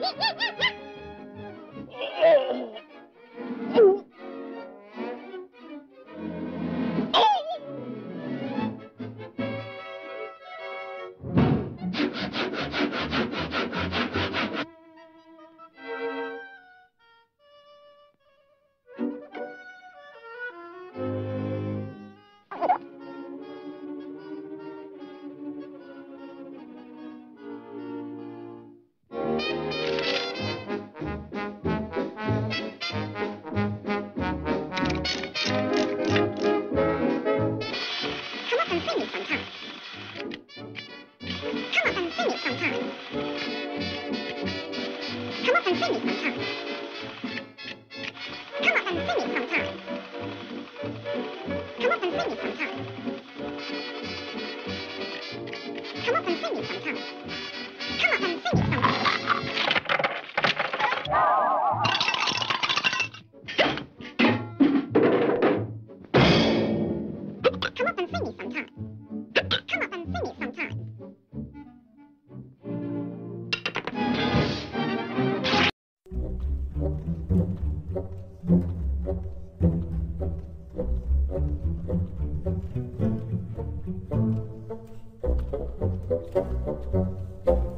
Ha ha ha ha! Me sometime. Come up and see me sometime. Come up and see me sometime. Come up and see me sometime. Come up and see me sometime. Come up and see me sometime. Come up and see me sometime. Thank you.